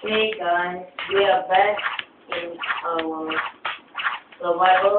Hey guys, we are back in our survival